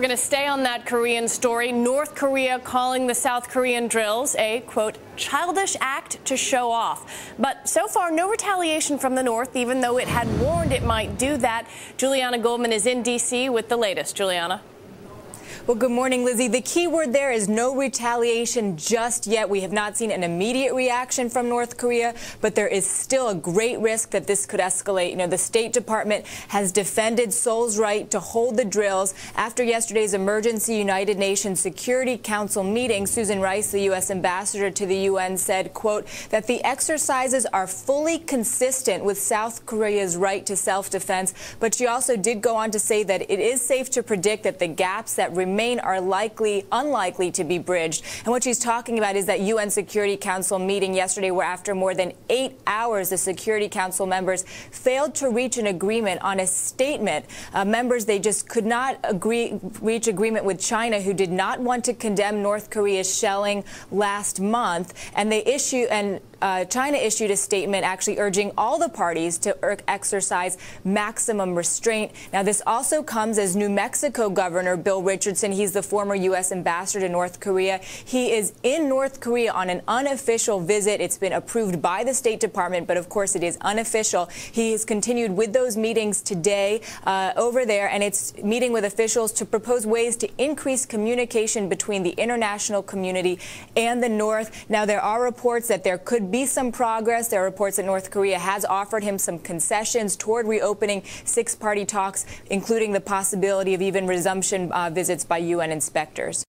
We're going to stay on that Korean story. North Korea calling the South Korean drills a, quote, childish act to show off. But so far, no retaliation from the North, even though it had warned it might do that. Julianna Goldman is in D.C. with the latest. Julianna. Well, good morning, Lizzie. The key word there is no retaliation just yet. We have not seen an immediate reaction from North Korea, but there is still a great risk that this could escalate. You know, the State Department has defended Seoul's right to hold the drills. After yesterday's emergency United Nations Security Council meeting, Susan Rice, the U.S. ambassador to the UN, said, quote, that the exercises are fully consistent with South Korea's right to self-defense. But she also did go on to say that it is safe to predict that the gaps that remain remain are likely, unlikely to be bridged. And what she's talking about is that UN Security Council meeting yesterday where after more than eight hours, the Security Council members failed to reach an agreement on a statement. Uh, members, they just could not agree, reach agreement with China, who did not want to condemn North Korea's shelling last month. And they issue, and uh, China issued a statement actually urging all the parties to er exercise maximum restraint. Now, this also comes as New Mexico Governor Bill Richardson, he's the former U.S. ambassador to North Korea. He is in North Korea on an unofficial visit. It's been approved by the State Department, but of course it is unofficial. He has continued with those meetings today uh, over there, and it's meeting with officials to propose ways to increase communication between the international community and the North. Now, there are reports that there could be some progress. There are reports that North Korea has offered him some concessions toward reopening six-party talks, including the possibility of even resumption uh, visits by UN inspectors.